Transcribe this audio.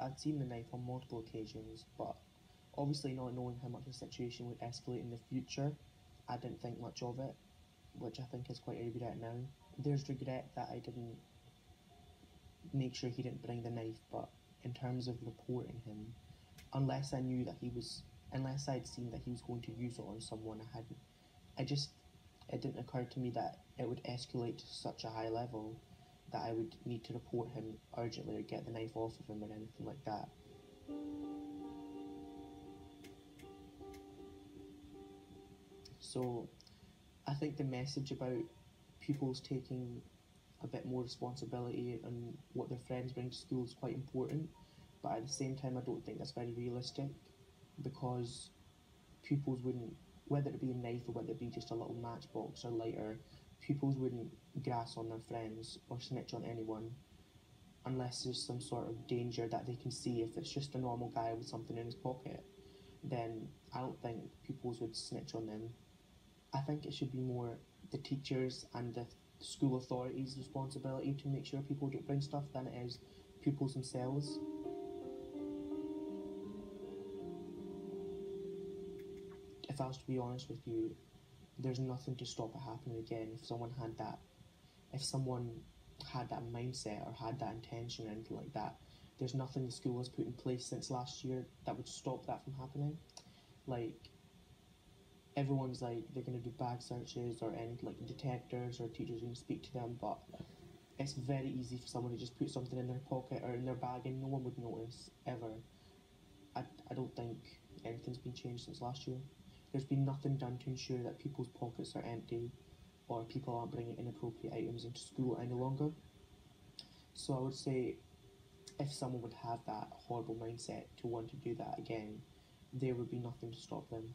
I'd seen the knife on multiple occasions, but obviously not knowing how much the situation would escalate in the future, I didn't think much of it, which I think is quite a regret now. There's regret that I didn't make sure he didn't bring the knife, but in terms of reporting him, unless I knew that he was, unless I'd seen that he was going to use it on someone, I hadn't. I just, it didn't occur to me that it would escalate to such a high level that I would need to report him urgently or get the knife off of him or anything like that. So, I think the message about pupils taking a bit more responsibility and what their friends bring to school is quite important, but at the same time, I don't think that's very realistic because pupils wouldn't, whether it be a knife or whether it be just a little matchbox or lighter, pupils wouldn't grass on their friends or snitch on anyone unless there's some sort of danger that they can see. If it's just a normal guy with something in his pocket, then I don't think pupils would snitch on them. I think it should be more the teachers and the school authorities' responsibility to make sure people don't bring stuff than it is pupils themselves. If I was to be honest with you, there's nothing to stop it happening again. If someone had that if someone had that mindset or had that intention or anything like that there's nothing the school has put in place since last year that would stop that from happening. Like everyone's like they're going to do bag searches or any like detectors or teachers going to speak to them but it's very easy for someone to just put something in their pocket or in their bag and no one would notice ever. I, I don't think anything's been changed since last year there's been nothing done to ensure that people's pockets are empty or people aren't bringing inappropriate items into school any longer. So I would say if someone would have that horrible mindset to want to do that again, there would be nothing to stop them.